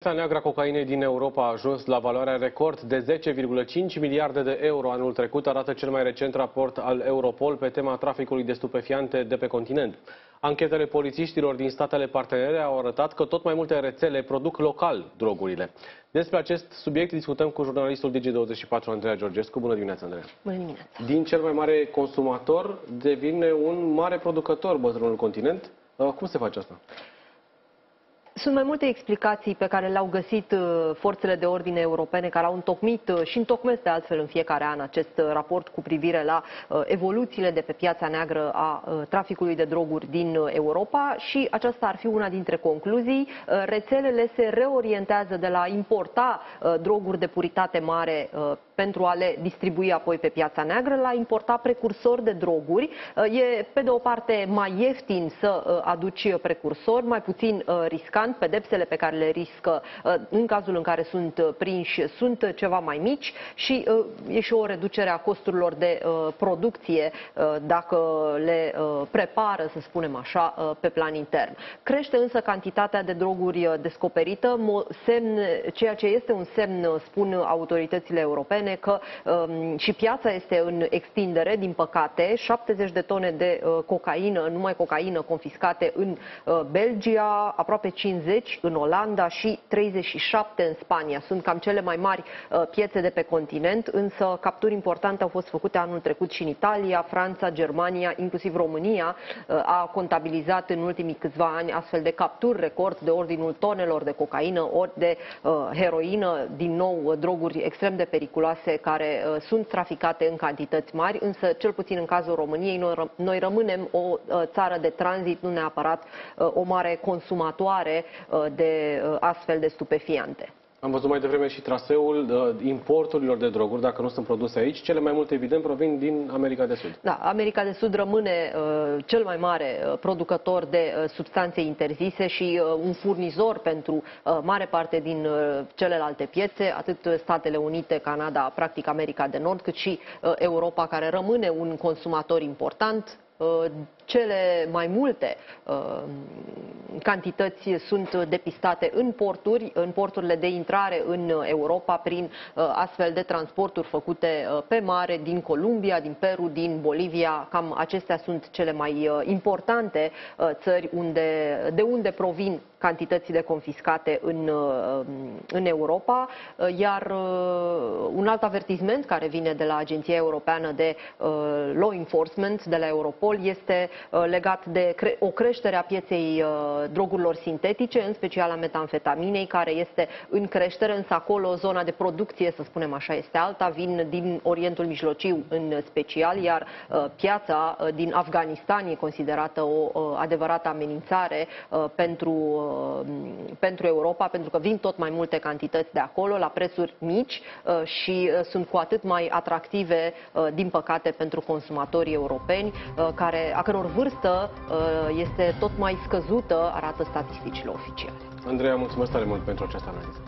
Piața neagră a cocainei din Europa a ajuns la valoarea record de 10,5 miliarde de euro anul trecut, arată cel mai recent raport al Europol pe tema traficului de stupefiante de pe continent. Anchetele polițiștilor din statele partenere au arătat că tot mai multe rețele produc local drogurile. Despre acest subiect discutăm cu jurnalistul Digi24 Andreea Georgescu. Bună dimineața, Andreea! Bună dimineața! Din cel mai mare consumator devine un mare producător bătrânul continent. Cum se face asta? Sunt mai multe explicații pe care le-au găsit uh, forțele de ordine europene, care au întocmit uh, și întocmesc de altfel în fiecare an acest uh, raport cu privire la evoluțiile de pe piața neagră a traficului de droguri din Europa și aceasta ar fi una dintre concluzii. Rețelele se reorientează de la importa droguri de puritate mare pentru a le distribui apoi pe piața neagră, la importa precursori de droguri. E, pe de o parte, mai ieftin să aduci precursori, mai puțin riscant important, pedepsele pe care le riscă uh, în cazul în care sunt uh, prinși sunt ceva mai mici și uh, e și o reducere a costurilor de producție dacă le prepară, să spunem așa, pe plan intern. Crește însă cantitatea de droguri descoperită, semn, ceea ce este un semn, spun autoritățile europene, că um, și piața este în extindere, din păcate, 70 de tone de cocaină, numai cocaină confiscate în Belgia, aproape 50 50 în Olanda și 37 în Spania. Sunt cam cele mai mari uh, piețe de pe continent, însă capturi importante au fost făcute anul trecut și în Italia, Franța, Germania, inclusiv România uh, a contabilizat în ultimii câțiva ani astfel de capturi record de ordinul tonelor de cocaină ori de uh, heroină, din nou droguri extrem de periculoase care sunt traficate în cantități mari, însă cel puțin în cazul României noi, noi rămânem o țară de tranzit, nu neapărat o mare consumatoare Uh, de uh, astfel de stupefiante. Am văzut mai devreme și traseul uh, importurilor de droguri, dacă nu sunt produse aici. Cele mai multe, evident, provin din America de Sud. Da, America de Sud rămâne uh, cel mai mare uh, producător de uh, substanțe interzise și uh, un furnizor pentru uh, mare parte din uh, celelalte piețe, atât Statele Unite, Canada, practic America de Nord, cât și uh, Europa, care rămâne un consumator important uh, cele mai multe uh, cantități sunt depistate în porturi, în porturile de intrare în Europa prin uh, astfel de transporturi făcute uh, pe mare din Columbia, din Peru, din Bolivia. Cam acestea sunt cele mai importante țări unde, de unde provin cantitățile confiscate în, în Europa, iar un alt avertisment care vine de la Agenția Europeană de Law Enforcement, de la Europol, este Uh, legat de o creștere a pieței uh, drogurilor sintetice, în special a metamfetaminei, care este în creștere, însă acolo zona de producție, să spunem așa, este alta, vin din Orientul Mijlociu în special, iar uh, piața din Afganistan e considerată o adevărată amenințare pentru, pentru Europa, pentru că vin tot mai multe cantități de acolo, la prețuri mici și sunt cu atât mai atractive, din păcate, pentru consumatorii europeni, care, a căror vârstă uh, este tot mai scăzută, arată statisticile oficiale. Andreea, mulțumesc tare mult pentru această analiză.